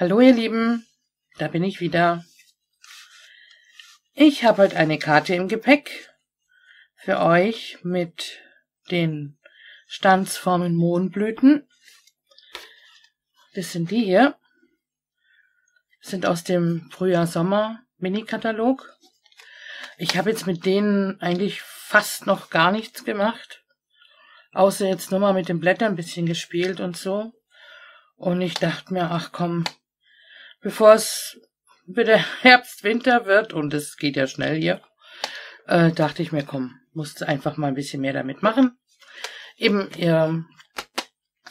Hallo ihr Lieben, da bin ich wieder. Ich habe heute eine Karte im Gepäck für euch mit den Stanzformen Mohnblüten. Das sind die hier. Das sind aus dem Frühjahr-Sommer-Mini-Katalog. Ich habe jetzt mit denen eigentlich fast noch gar nichts gemacht. Außer jetzt nur mal mit den Blättern ein bisschen gespielt und so. Und ich dachte mir, ach komm, bevor es wieder Herbst, Winter wird, und es geht ja schnell hier, äh, dachte ich mir, komm, musst einfach mal ein bisschen mehr damit machen. Eben, ihr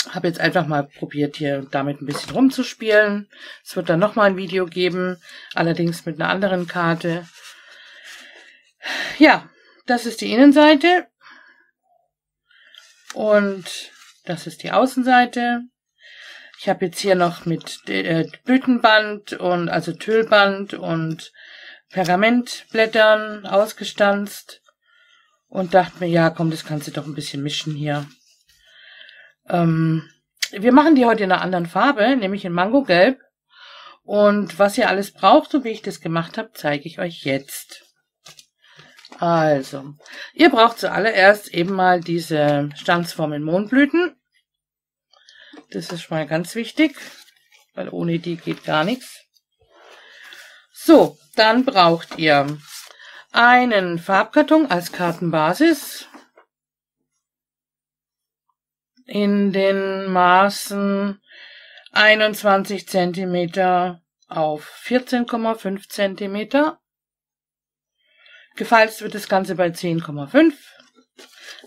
habe jetzt einfach mal probiert, hier damit ein bisschen rumzuspielen. Es wird dann nochmal ein Video geben, allerdings mit einer anderen Karte. Ja, das ist die Innenseite. Und das ist die Außenseite. Ich habe jetzt hier noch mit äh, Blütenband und also Tüllband und Pergamentblättern ausgestanzt und dachte mir, ja, komm, das kannst du doch ein bisschen mischen hier. Ähm, wir machen die heute in einer anderen Farbe, nämlich in Mangogelb. Und was ihr alles braucht und wie ich das gemacht habe, zeige ich euch jetzt. Also, ihr braucht zuallererst eben mal diese Stanzform in Mondblüten. Das ist schon mal ganz wichtig, weil ohne die geht gar nichts. So, dann braucht ihr einen Farbkarton als Kartenbasis in den Maßen 21 cm auf 14,5 cm. Gefalzt wird das Ganze bei 10,5.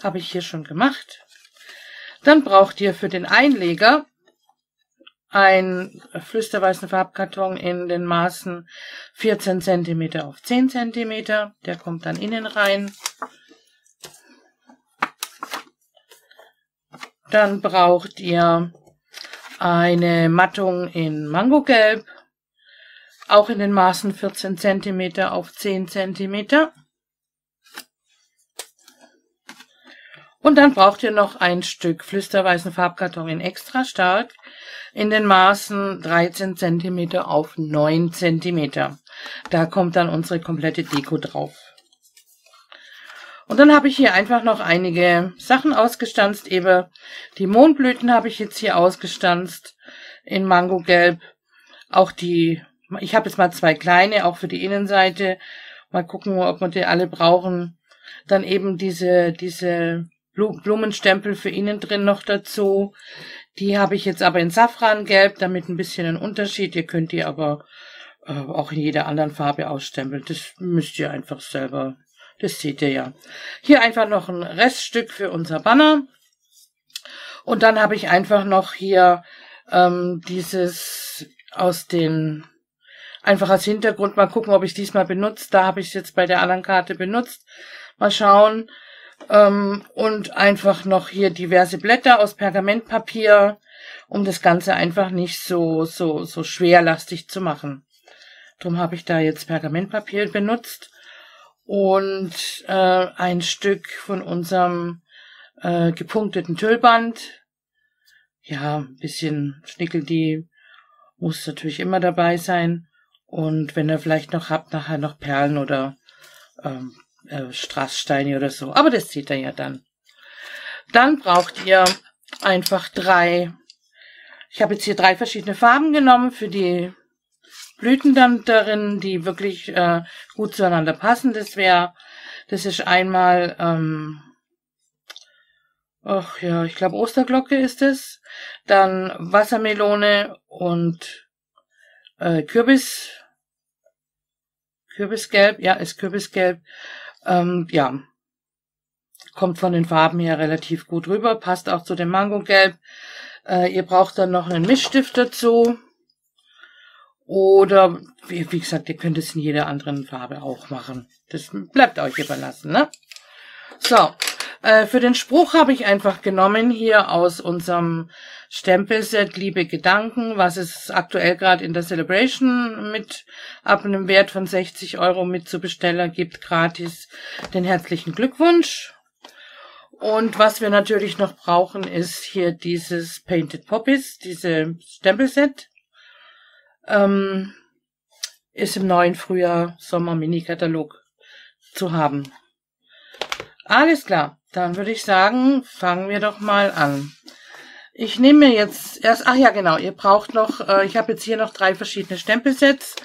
Habe ich hier schon gemacht. Dann braucht ihr für den Einleger einen flüsterweißen Farbkarton in den Maßen 14 cm auf 10 cm. Der kommt dann innen rein. Dann braucht ihr eine Mattung in Mangogelb, auch in den Maßen 14 cm auf 10 cm. Und dann braucht ihr noch ein Stück flüsterweißen Farbkarton in extra stark in den Maßen 13 cm auf 9 cm. Da kommt dann unsere komplette Deko drauf. Und dann habe ich hier einfach noch einige Sachen ausgestanzt. Eben die Mondblüten habe ich jetzt hier ausgestanzt in Mangogelb. Auch die, ich habe jetzt mal zwei kleine, auch für die Innenseite. Mal gucken, ob wir die alle brauchen. Dann eben diese, diese Blumenstempel für innen drin noch dazu. Die habe ich jetzt aber in Safrangelb, damit ein bisschen ein Unterschied. Ihr könnt die aber äh, auch in jeder anderen Farbe ausstempeln. Das müsst ihr einfach selber. Das seht ihr ja. Hier einfach noch ein Reststück für unser Banner. Und dann habe ich einfach noch hier ähm, dieses aus den einfach als Hintergrund mal gucken, ob ich diesmal benutzt. Da habe ich es jetzt bei der anderen Karte benutzt. Mal schauen. Ähm, und einfach noch hier diverse Blätter aus Pergamentpapier, um das Ganze einfach nicht so, so, so schwerlastig zu machen. Drum habe ich da jetzt Pergamentpapier benutzt und äh, ein Stück von unserem äh, gepunkteten Tüllband. Ja, ein bisschen Schnickel, die muss natürlich immer dabei sein. Und wenn ihr vielleicht noch habt, nachher noch Perlen oder ähm, äh, Strasssteine oder so. Aber das seht ihr ja dann. Dann braucht ihr einfach drei. Ich habe jetzt hier drei verschiedene Farben genommen für die Blüten dann darin, die wirklich äh, gut zueinander passen. Das wäre, das ist einmal, ähm, ach ja, ich glaube Osterglocke ist es. Dann Wassermelone und äh, Kürbis. Kürbisgelb, ja, ist Kürbisgelb. Ähm, ja, kommt von den Farben her relativ gut rüber, passt auch zu dem Mangogelb. Äh, ihr braucht dann noch einen Mischstift dazu. Oder, wie, wie, gesagt, ihr könnt es in jeder anderen Farbe auch machen. Das bleibt euch überlassen, ne? So, äh, für den Spruch habe ich einfach genommen hier aus unserem Stempelset Liebe Gedanken, was es aktuell gerade in der Celebration mit ab einem Wert von 60 Euro mit zu bestellen gibt, gratis den herzlichen Glückwunsch. Und was wir natürlich noch brauchen, ist hier dieses Painted Poppies, diese Stempelset. ähm, ist im neuen Frühjahr Sommer-Mini-Katalog zu haben. Alles klar, dann würde ich sagen, fangen wir doch mal an. Ich nehme mir jetzt erst, ach ja genau, ihr braucht noch, äh, ich habe jetzt hier noch drei verschiedene Stempelsets.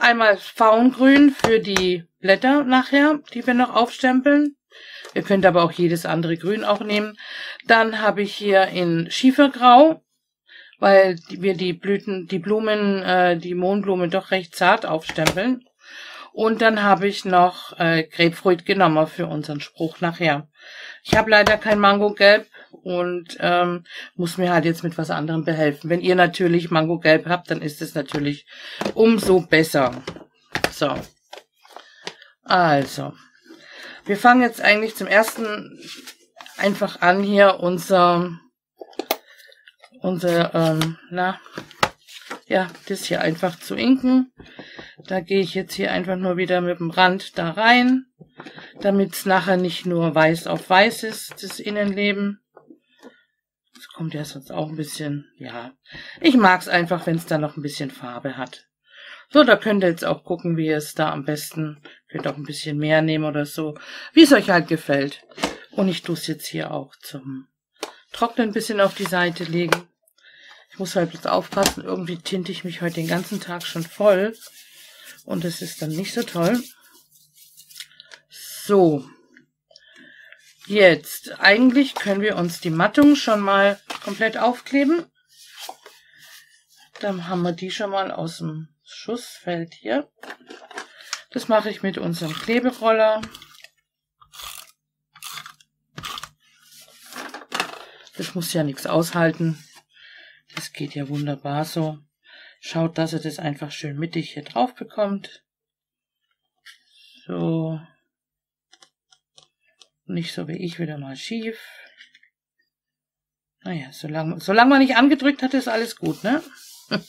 Einmal Faungrün für die Blätter nachher, die wir noch aufstempeln. Ihr könnt aber auch jedes andere Grün auch nehmen. Dann habe ich hier in Schiefergrau, weil wir die Blüten, die Blumen, äh, die Mohnblume doch recht zart aufstempeln. Und dann habe ich noch äh, Grapefruit genommen für unseren Spruch nachher. Ich habe leider kein Mango-Gelb und ähm, muss mir halt jetzt mit was anderem behelfen. Wenn ihr natürlich Mango-Gelb habt, dann ist es natürlich umso besser. So. Also. Wir fangen jetzt eigentlich zum ersten einfach an, hier unser, unser, ähm, na, ja, das hier einfach zu inken. Da gehe ich jetzt hier einfach nur wieder mit dem Rand da rein, damit es nachher nicht nur weiß auf weiß ist, das Innenleben. Das kommt ja sonst auch ein bisschen, ja. Ich mag es einfach, wenn es da noch ein bisschen Farbe hat. So, da könnt ihr jetzt auch gucken, wie ihr es da am besten, könnt auch ein bisschen mehr nehmen oder so, wie es euch halt gefällt. Und ich tue es jetzt hier auch zum Trocknen ein bisschen auf die Seite legen. Ich muss halt bloß aufpassen, irgendwie tinte ich mich heute den ganzen Tag schon voll. Und das ist dann nicht so toll. So. Jetzt, eigentlich können wir uns die Mattung schon mal komplett aufkleben. Dann haben wir die schon mal aus dem Schussfeld hier. Das mache ich mit unserem Kleberoller. Das muss ja nichts aushalten. Das geht ja wunderbar so. Schaut, dass ihr das einfach schön mittig hier drauf bekommt. So. Nicht so wie ich wieder mal schief. Naja, solange, solange man nicht angedrückt hat, ist alles gut, ne?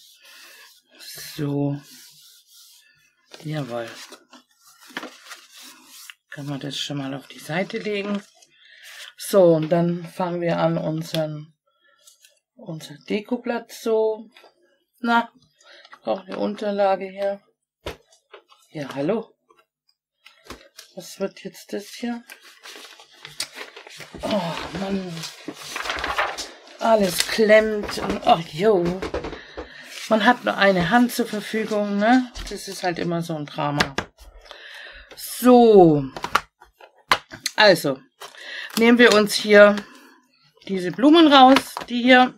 So. Jawohl. Kann man das schon mal auf die Seite legen. So, und dann fangen wir an, unseren unser Dekoblatt so. Na, ich brauche eine Unterlage hier. Ja, hallo. Was wird jetzt das hier? Oh, Mann. Alles klemmt und ach jo. Man hat nur eine Hand zur Verfügung, ne? Das ist halt immer so ein Drama. So. Also, nehmen wir uns hier diese Blumen raus, die hier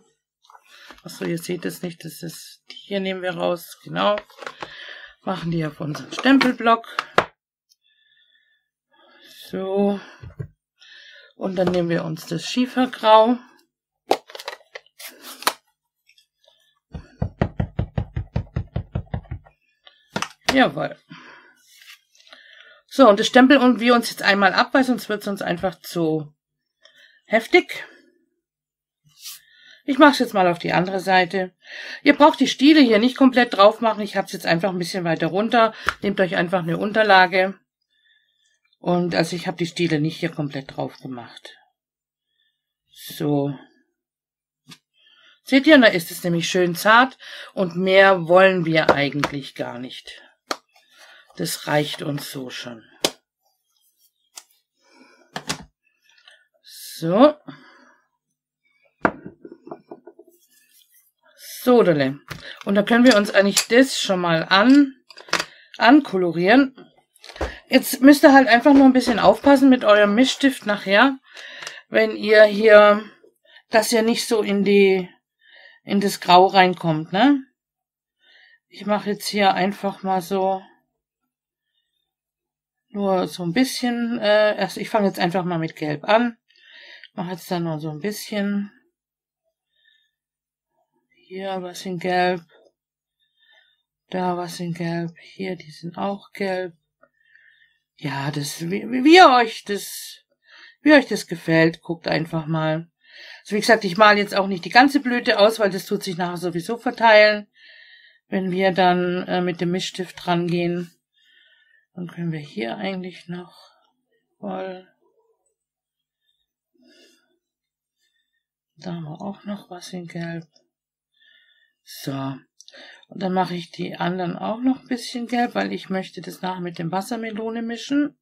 Achso, ihr seht es nicht, das ist, die hier nehmen wir raus, genau. Machen die auf unseren Stempelblock. So. Und dann nehmen wir uns das Schiefergrau. Jawohl. So, und das stempeln wir uns jetzt einmal ab, weil sonst wird es uns einfach zu heftig. Ich mache es jetzt mal auf die andere Seite. Ihr braucht die Stiele hier nicht komplett drauf machen. Ich habe es jetzt einfach ein bisschen weiter runter. Nehmt euch einfach eine Unterlage. Und also ich habe die Stiele nicht hier komplett drauf gemacht. So. Seht ihr, da ist es nämlich schön zart und mehr wollen wir eigentlich gar nicht. Das reicht uns so schon. So. So, Dele. Und da können wir uns eigentlich das schon mal an, ankolorieren. Jetzt müsst ihr halt einfach nur ein bisschen aufpassen mit eurem Mischstift nachher, wenn ihr hier, dass ihr nicht so in die, in das Grau reinkommt, ne? Ich mache jetzt hier einfach mal so, nur so ein bisschen, äh, erst, ich fange jetzt einfach mal mit Gelb an. Mache jetzt dann nur so ein bisschen. Hier was in Gelb. Da was in Gelb. Hier, die sind auch gelb. Ja, das, wie, wie euch das, wie euch das gefällt, guckt einfach mal. Also wie gesagt, ich male jetzt auch nicht die ganze Blüte aus, weil das tut sich nachher sowieso verteilen. Wenn wir dann äh, mit dem Mischstift rangehen, dann können wir hier eigentlich noch voll. Da haben wir auch noch was in Gelb. So. Und dann mache ich die anderen auch noch ein bisschen gelb, weil ich möchte das nachher mit dem Wassermelone mischen.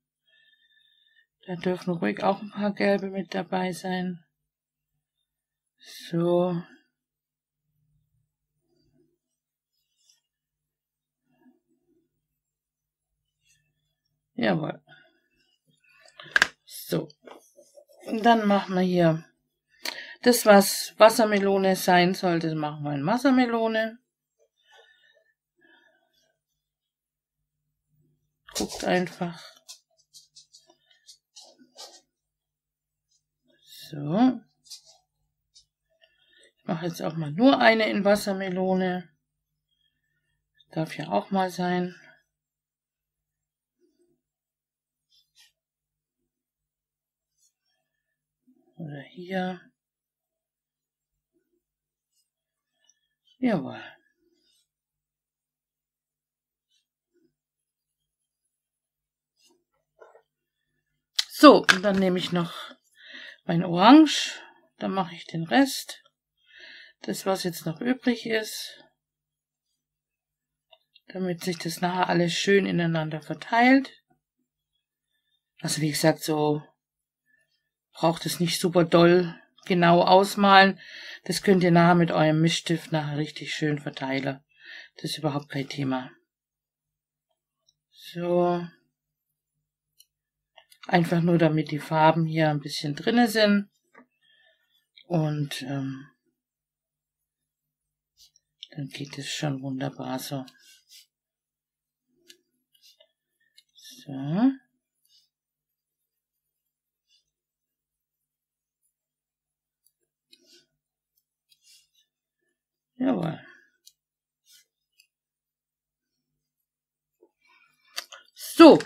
Da dürfen ruhig auch ein paar gelbe mit dabei sein. So. Jawohl. So. Und dann machen wir hier das, was Wassermelone sein sollte, machen wir in Wassermelone. Guckt einfach. So. Ich mache jetzt auch mal nur eine in Wassermelone. Darf ja auch mal sein. Oder hier. Jawohl. So, und dann nehme ich noch mein Orange. Dann mache ich den Rest. Das, was jetzt noch übrig ist. Damit sich das nachher alles schön ineinander verteilt. Also wie gesagt, so braucht es nicht super doll genau ausmalen. Das könnt ihr nachher mit eurem Mischstift nachher richtig schön verteilen. Das ist überhaupt kein Thema. So. Einfach nur, damit die Farben hier ein bisschen drinne sind. Und ähm, dann geht es schon wunderbar so. So. Jawohl. So.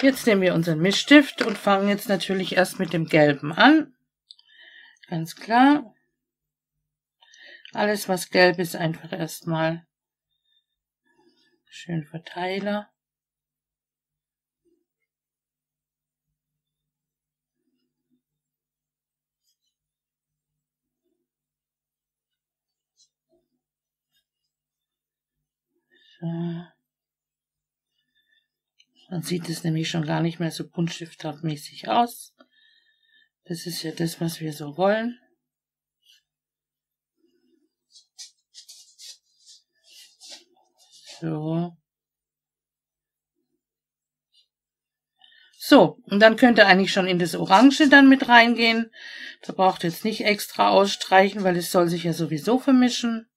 Jetzt nehmen wir unseren Mischstift und fangen jetzt natürlich erst mit dem Gelben an. Ganz klar. Alles, was gelb ist, einfach erstmal schön Verteiler. Dann sieht es nämlich schon gar nicht mehr so buntstiftmäßig aus. Das ist ja das, was wir so wollen. So. So, und dann könnt ihr eigentlich schon in das Orange dann mit reingehen. Da braucht ihr jetzt nicht extra ausstreichen, weil es soll sich ja sowieso vermischen.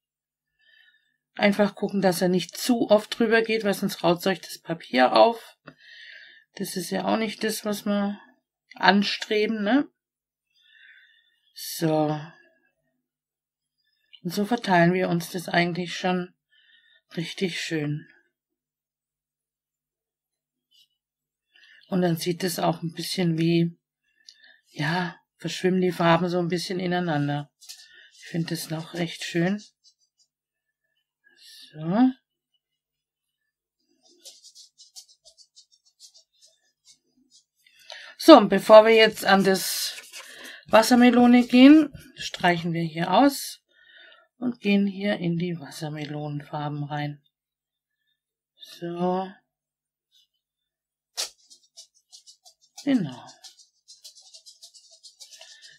Einfach gucken, dass er nicht zu oft drüber geht, weil sonst raut euch das Papier auf. Das ist ja auch nicht das, was wir anstreben, ne? So. Und so verteilen wir uns das eigentlich schon richtig schön. Und dann sieht es auch ein bisschen wie, ja, verschwimmen die Farben so ein bisschen ineinander. Ich finde das noch echt schön. So. So, und bevor wir jetzt an das Wassermelone gehen, streichen wir hier aus und gehen hier in die Wassermelonenfarben rein. So. Genau.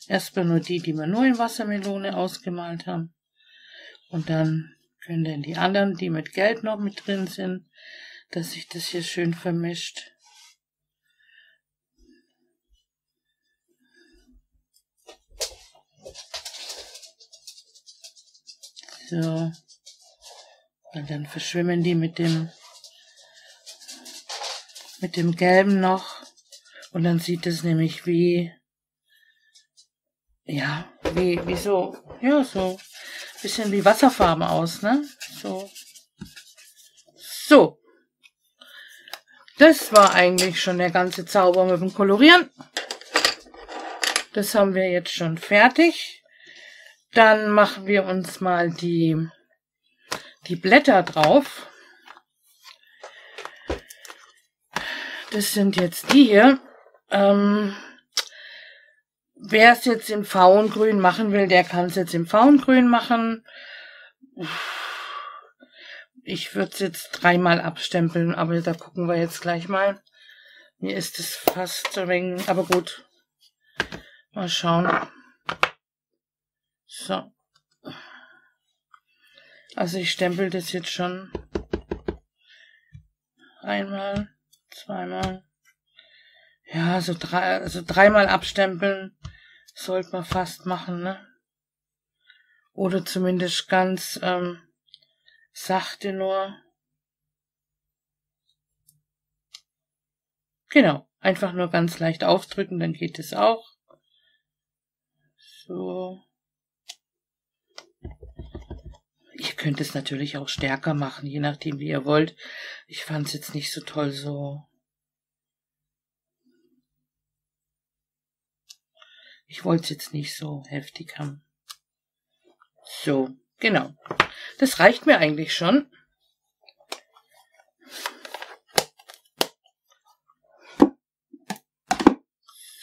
Erstmal nur die, die wir nur in Wassermelone ausgemalt haben. Und dann können denn die anderen, die mit Gelb noch mit drin sind, dass sich das hier schön vermischt. So. Und dann verschwimmen die mit dem mit dem Gelben noch. Und dann sieht es nämlich wie ja, wie, wie so, ja, so bisschen wie Wasserfarben aus, ne? So. So. Das war eigentlich schon der ganze Zauber mit dem Kolorieren. Das haben wir jetzt schon fertig. Dann machen wir uns mal die, die Blätter drauf. Das sind jetzt die hier. Ähm, Wer es jetzt im Faungrün machen will, der kann es jetzt im Faungrün machen. Ich würde es jetzt dreimal abstempeln, aber da gucken wir jetzt gleich mal. Mir ist es fast ein wenig, aber gut. Mal schauen. So. Also ich stempel das jetzt schon einmal, zweimal. Ja, so drei, also dreimal abstempeln sollte man fast machen, ne? Oder zumindest ganz ähm, sachte nur. Genau, einfach nur ganz leicht aufdrücken, dann geht es auch. So. Ihr könnt es natürlich auch stärker machen, je nachdem wie ihr wollt. Ich fand es jetzt nicht so toll so. Ich wollte es jetzt nicht so heftig haben. So, genau. Das reicht mir eigentlich schon.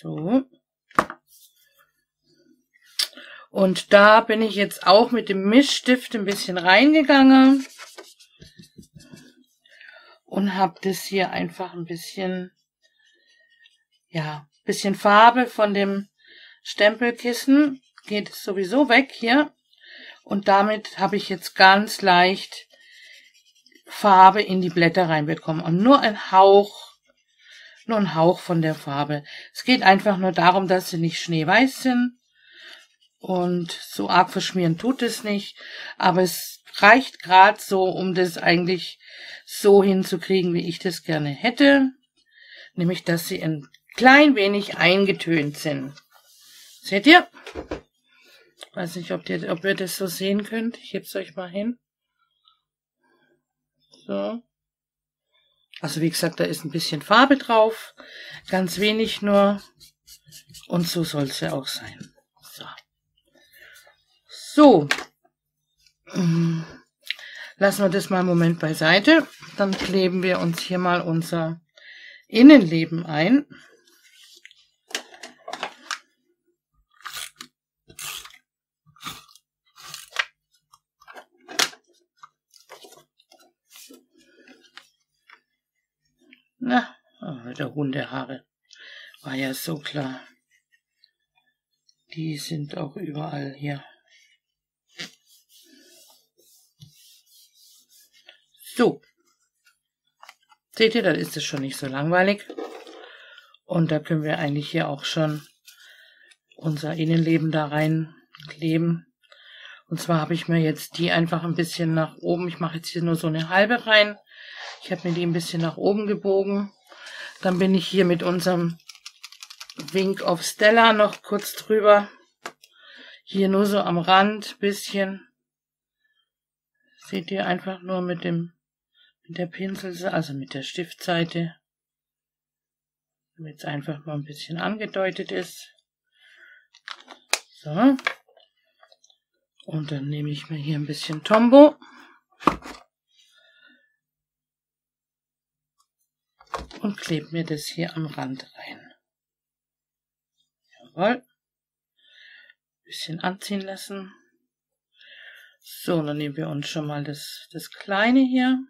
So. Und da bin ich jetzt auch mit dem Mischstift ein bisschen reingegangen und habe das hier einfach ein bisschen, ja, bisschen Farbe von dem Stempelkissen geht es sowieso weg hier. Und damit habe ich jetzt ganz leicht Farbe in die Blätter reinbekommen. Und nur ein Hauch, nur ein Hauch von der Farbe. Es geht einfach nur darum, dass sie nicht schneeweiß sind und so arg verschmieren tut es nicht. Aber es reicht gerade so, um das eigentlich so hinzukriegen, wie ich das gerne hätte. Nämlich, dass sie ein klein wenig eingetönt sind. Seht ihr? Weiß nicht, ob ihr, ob ihr das so sehen könnt. Ich heb's euch mal hin. So. Also wie gesagt, da ist ein bisschen Farbe drauf. Ganz wenig nur. Und so soll es ja auch sein. So. Lassen wir das mal einen Moment beiseite. Dann kleben wir uns hier mal unser Innenleben ein. Na, der Hundehaare. War ja so klar. Die sind auch überall hier. So. Seht ihr, dann ist es schon nicht so langweilig. Und da können wir eigentlich hier auch schon unser Innenleben da rein kleben. Und zwar habe ich mir jetzt die einfach ein bisschen nach oben, ich mache jetzt hier nur so eine halbe rein. Ich habe mir die ein bisschen nach oben gebogen. Dann bin ich hier mit unserem Wink of Stella noch kurz drüber. Hier nur so am Rand bisschen. Seht ihr einfach nur mit dem mit der Pinsel, also mit der Stiftseite, damit es einfach mal ein bisschen angedeutet ist. So. Und dann nehme ich mir hier ein bisschen Tombow. Und klebe mir das hier am Rand rein. Jawohl. Bisschen anziehen lassen. So, dann nehmen wir uns schon mal das, das kleine hier.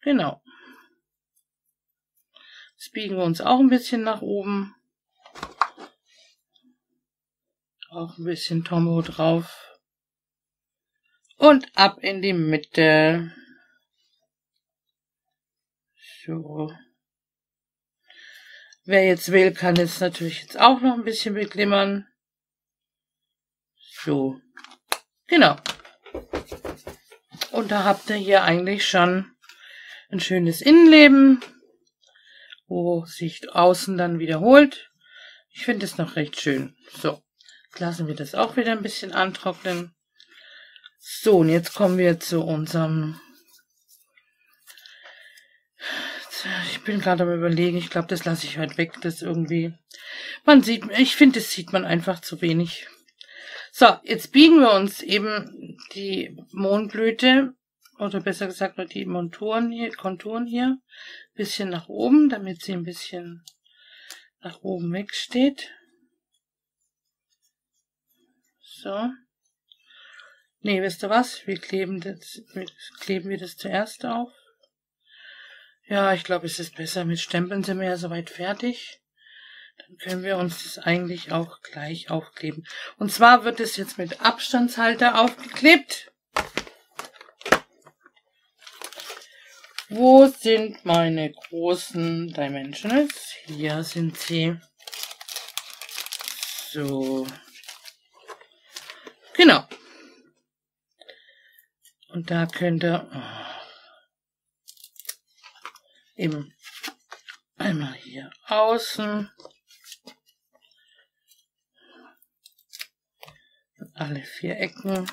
Genau. Jetzt biegen wir uns auch ein bisschen nach oben. Auch ein bisschen Tombo drauf. Und ab in die Mitte. So. Wer jetzt will, kann jetzt natürlich jetzt auch noch ein bisschen beglimmern. So. Genau. Und da habt ihr hier eigentlich schon ein schönes Innenleben, wo sich außen dann wiederholt. Ich finde es noch recht schön. So, lassen wir das auch wieder ein bisschen antrocknen. So, und jetzt kommen wir zu unserem... Ich bin gerade am überlegen, ich glaube, das lasse ich heute weg, das irgendwie... Man sieht, ich finde, das sieht man einfach zu wenig. So, jetzt biegen wir uns eben die Mohnblüte oder besser gesagt nur die Monturen hier, Konturen hier, bisschen nach oben, damit sie ein bisschen nach oben wegsteht. So. Nee, wisst ihr was? Wir kleben das, kleben wir das zuerst auf. Ja, ich glaube, es ist besser. Mit Stempeln sind wir ja soweit fertig. Dann können wir uns das eigentlich auch gleich aufkleben. Und zwar wird es jetzt mit Abstandshalter aufgeklebt. Wo sind meine großen Dimensionals? Hier sind sie. So. Genau. Und da könnt ihr oh, eben. Einmal hier außen. Alle vier Ecken.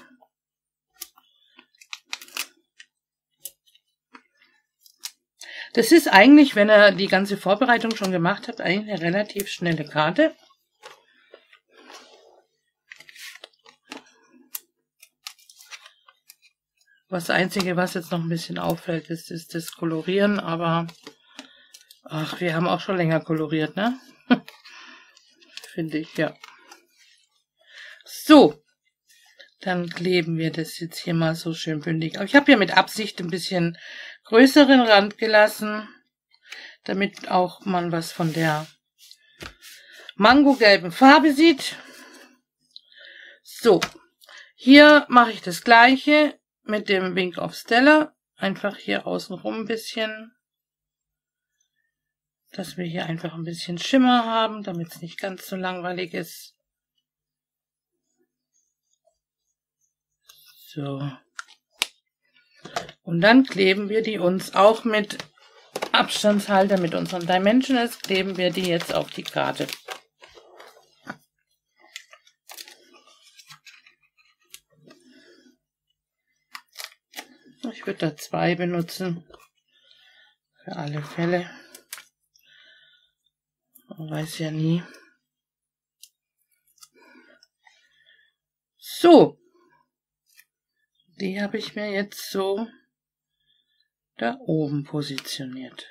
Das ist eigentlich, wenn ihr die ganze Vorbereitung schon gemacht habt, eigentlich eine relativ schnelle Karte. Das Einzige, was jetzt noch ein bisschen auffällt, ist, ist das Kolorieren, aber ach, wir haben auch schon länger koloriert, ne? Finde ich, ja. So, dann kleben wir das jetzt hier mal so schön bündig. Aber ich habe ja mit Absicht ein bisschen größeren Rand gelassen, damit auch man was von der mangogelben Farbe sieht. So, hier mache ich das gleiche mit dem Wink of Stella. Einfach hier außenrum ein bisschen, dass wir hier einfach ein bisschen Schimmer haben, damit es nicht ganz so langweilig ist. So. Und dann kleben wir die uns auch mit Abstandshalter, mit unseren Dimensionals, kleben wir die jetzt auf die Karte. Ich würde da zwei benutzen. Für alle Fälle. Man weiß ja nie. So. Die habe ich mir jetzt so da oben positioniert.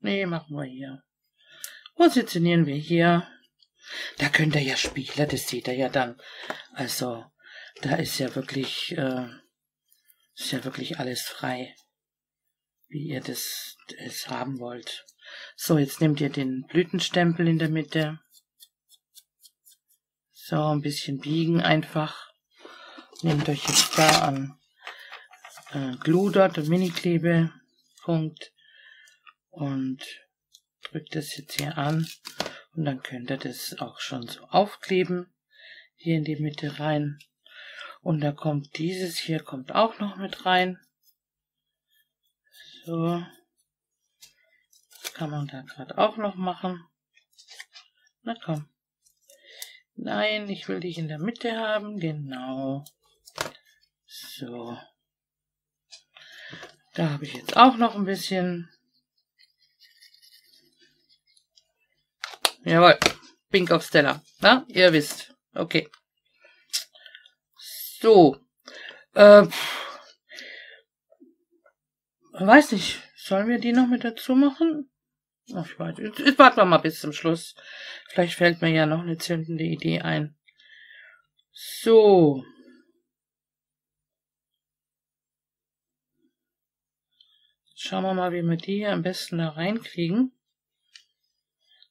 Nee, machen wir hier. Positionieren wir hier. Da könnt ihr ja Spieler, das seht ihr ja dann. Also, da ist ja wirklich, äh, ist ja wirklich alles frei, wie ihr das, das haben wollt. So, jetzt nehmt ihr den Blütenstempel in der Mitte. So, ein bisschen biegen einfach. Nehmt euch jetzt da an äh, Glue dort, Mini-Klebepunkt und drückt das jetzt hier an und dann könnt ihr das auch schon so aufkleben, hier in die Mitte rein. Und da kommt dieses hier, kommt auch noch mit rein. So. Das kann man da gerade auch noch machen. Na komm. Nein, ich will dich in der Mitte haben. Genau. So. Da habe ich jetzt auch noch ein bisschen. Jawohl. Pink of Stella. Na, ihr wisst. Okay. So. Äh, weiß nicht. Sollen wir die noch mit dazu machen? Ach, ich weiß. Jetzt, jetzt warten wir mal bis zum Schluss. Vielleicht fällt mir ja noch eine zündende Idee ein. So. Schauen wir mal, wie wir die hier am besten da reinkriegen.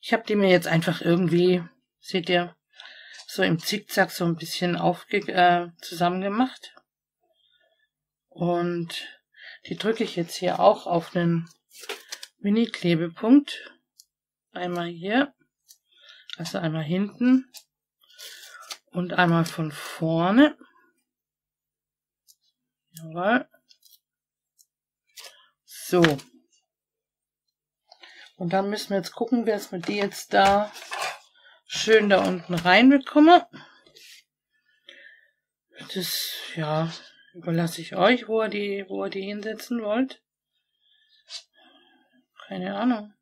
Ich habe die mir jetzt einfach irgendwie, seht ihr, so im Zickzack so ein bisschen aufge äh, zusammen gemacht. Und die drücke ich jetzt hier auch auf den Mini-Klebepunkt. Einmal hier, also einmal hinten und einmal von vorne. Jawohl. So. Und dann müssen wir jetzt gucken, wer es mit die jetzt da schön da unten reinbekomme. Das, ja, überlasse ich euch, wo ihr die, wo ihr die hinsetzen wollt. Keine Ahnung.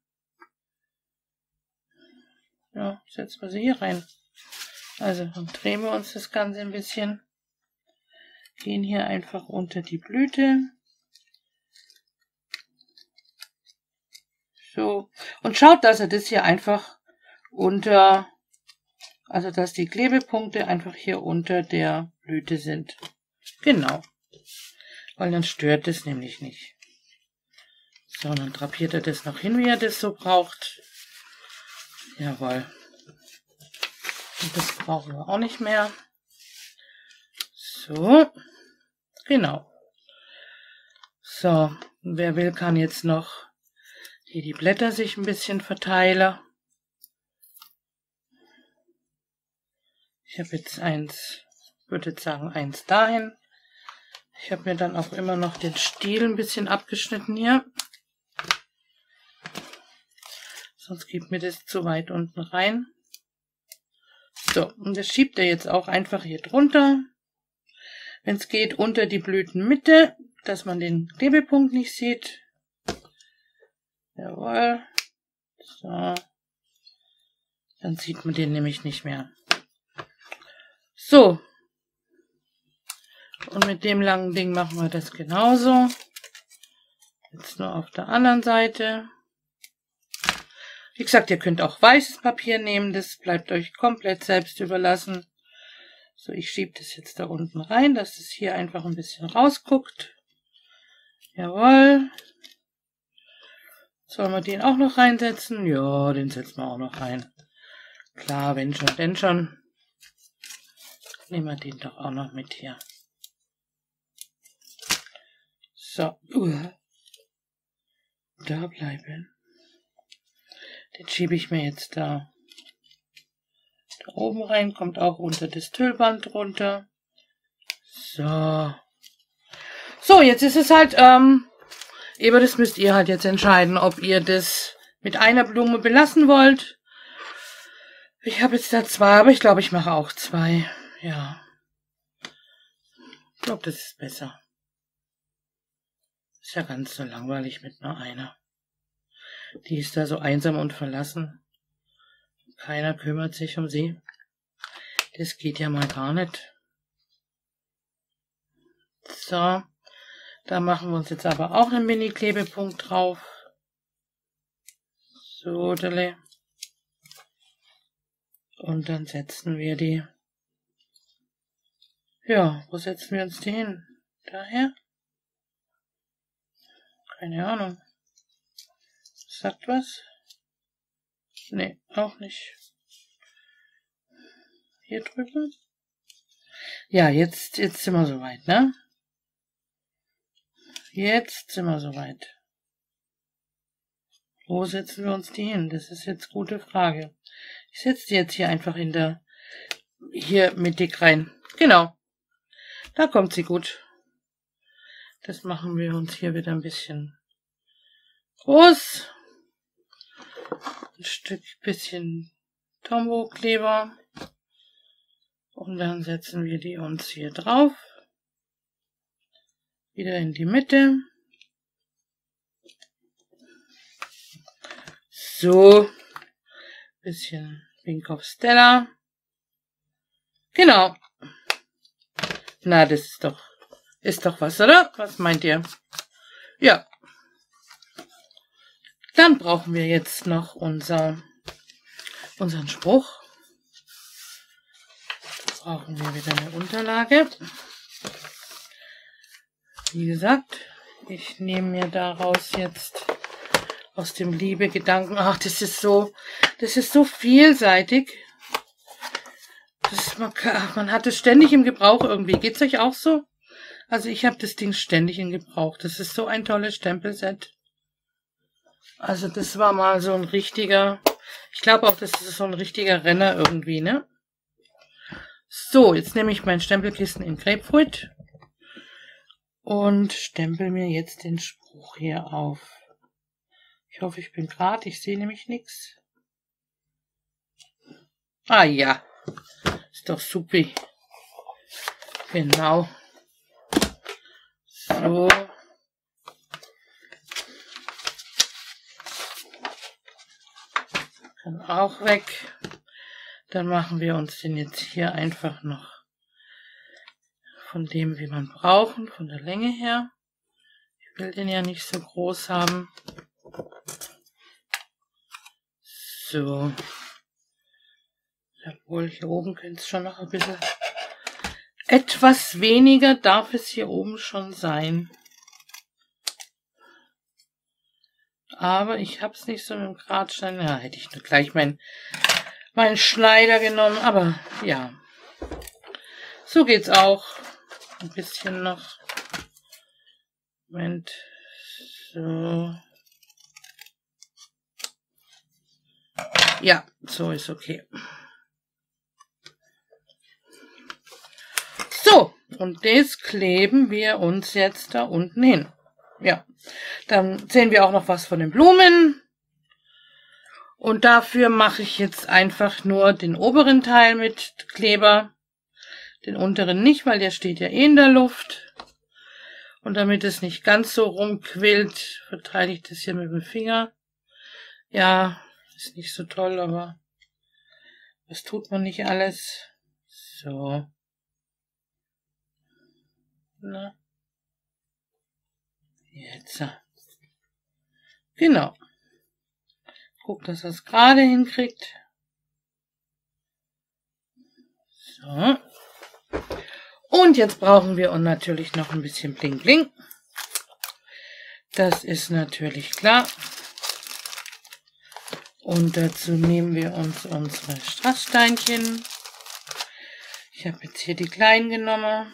Ja, setzen wir sie hier rein. Also, dann drehen wir uns das Ganze ein bisschen. Gehen hier einfach unter die Blüte. So. Und schaut, dass ihr das hier einfach unter Also, dass die Klebepunkte einfach hier unter der Blüte sind. Genau. Weil dann stört es nämlich nicht. So, dann drapiert er das noch hin, wie er das so braucht. Jawohl. Und das brauchen wir auch nicht mehr. So. Genau. So, wer will, kann jetzt noch hier die Blätter sich ein bisschen verteilen. Ich habe jetzt eins, würde jetzt sagen, eins dahin. Ich habe mir dann auch immer noch den Stiel ein bisschen abgeschnitten hier. Sonst gibt mir das zu weit unten rein. So, und das schiebt er jetzt auch einfach hier drunter. Wenn es geht, unter die Blütenmitte, dass man den Klebepunkt nicht sieht. Jawohl. So. Dann sieht man den nämlich nicht mehr. So. Und mit dem langen Ding machen wir das genauso. Jetzt nur auf der anderen Seite. Wie gesagt, ihr könnt auch weißes Papier nehmen, das bleibt euch komplett selbst überlassen. So, ich schiebe das jetzt da unten rein, dass es hier einfach ein bisschen rausguckt. Jawohl. Sollen wir den auch noch reinsetzen? Ja, den setzen wir auch noch rein. Klar, wenn schon, denn schon. Nehmen wir den doch auch noch mit hier. So. Da bleiben. Den schiebe ich mir jetzt da, da oben rein, kommt auch unter das Tüllband runter. So. So, jetzt ist es halt, ähm, aber das müsst ihr halt jetzt entscheiden, ob ihr das mit einer Blume belassen wollt. Ich habe jetzt da zwei, aber ich glaube, ich mache auch zwei. Ja. Ich glaube, das ist besser. Ist ja ganz so langweilig mit nur einer. Die ist da so einsam und verlassen. Keiner kümmert sich um sie. Das geht ja mal gar nicht. So. Da machen wir uns jetzt aber auch einen Mini-Klebepunkt drauf. So, dele. Und dann setzen wir die. Ja, wo setzen wir uns die hin? Daher? Keine Ahnung. Sagt was? Nee, auch nicht. Hier drüben? Ja, jetzt, jetzt sind wir soweit, ne? Jetzt sind wir soweit. Wo setzen wir uns die hin? Das ist jetzt gute Frage. Ich setze die jetzt hier einfach in der, hier mittig rein. Genau. Da kommt sie gut. Das machen wir uns hier wieder ein bisschen groß ein Stück bisschen Tombow-Kleber. Und dann setzen wir die uns hier drauf. Wieder in die Mitte. So. Bisschen Wink of Stella. Genau. Na, das ist doch, ist doch was, oder? Was meint ihr? Ja. Dann brauchen wir jetzt noch unser, unseren Spruch. Brauchen wir wieder eine Unterlage. Wie gesagt, ich nehme mir daraus jetzt aus dem Liebegedanken, ach, das ist so, das ist so vielseitig. Man, man hat es ständig im Gebrauch irgendwie. Geht's euch auch so? Also ich habe das Ding ständig in Gebrauch. Das ist so ein tolles Stempelset. Also das war mal so ein richtiger, ich glaube auch, das ist so ein richtiger Renner irgendwie, ne? So, jetzt nehme ich mein Stempelkissen in Grapefruit und stempel mir jetzt den Spruch hier auf. Ich hoffe, ich bin gerade, ich sehe nämlich nichts. Ah ja, ist doch super. Genau. So. Dann auch weg. Dann machen wir uns den jetzt hier einfach noch von dem, wie man brauchen, von der Länge her. Ich will den ja nicht so groß haben. So. Obwohl, hier oben könnte es schon noch ein bisschen... Etwas weniger darf es hier oben schon sein. Aber ich habe es nicht so mit dem Gradstein. Ja, hätte ich nur gleich meinen mein Schneider genommen. Aber ja, so geht's auch. Ein bisschen noch. Moment. So. Ja, so ist okay. So, und das kleben wir uns jetzt da unten hin. Ja, dann sehen wir auch noch was von den Blumen. Und dafür mache ich jetzt einfach nur den oberen Teil mit Kleber. Den unteren nicht, weil der steht ja eh in der Luft. Und damit es nicht ganz so rumquillt, verteile ich das hier mit dem Finger. Ja, ist nicht so toll, aber was tut man nicht alles? So. Na. Jetzt. Genau. Guck, dass es gerade hinkriegt. So. Und jetzt brauchen wir natürlich noch ein bisschen Bling Bling. Das ist natürlich klar. Und dazu nehmen wir uns unsere Strasssteinchen. Ich habe jetzt hier die kleinen genommen.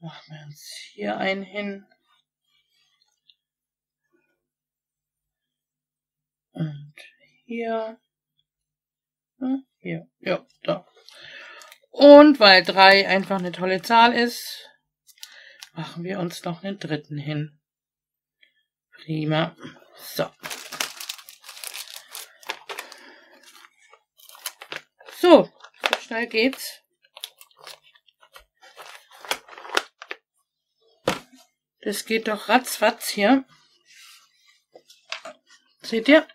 Machen wir uns hier einen hin. Und hier. Hm, hier, ja, da. Und weil drei einfach eine tolle Zahl ist, machen wir uns noch einen dritten hin. Prima. So. So, so schnell geht's. Das geht doch ratzfatz hier. Seht ihr?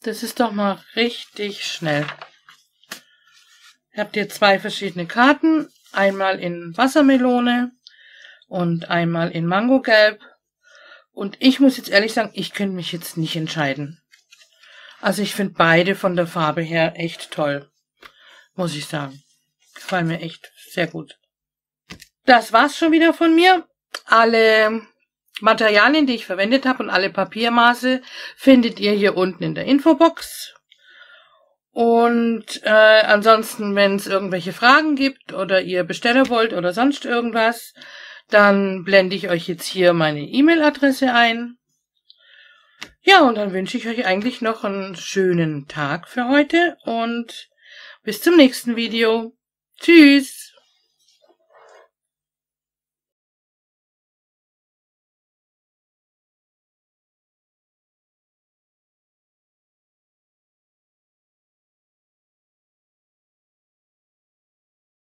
Das ist doch mal richtig schnell. Ihr habt hier zwei verschiedene Karten. Einmal in Wassermelone und einmal in Mangogelb. Und ich muss jetzt ehrlich sagen, ich könnte mich jetzt nicht entscheiden. Also ich finde beide von der Farbe her echt toll. Muss ich sagen. Gefallen mir echt sehr gut. Das war's schon wieder von mir. Alle Materialien, die ich verwendet habe und alle Papiermaße findet ihr hier unten in der Infobox. Und äh, ansonsten, wenn es irgendwelche Fragen gibt oder ihr bestellen wollt oder sonst irgendwas, dann blende ich euch jetzt hier meine E-Mail-Adresse ein. Ja, und dann wünsche ich euch eigentlich noch einen schönen Tag für heute und bis zum nächsten Video. Tschüss!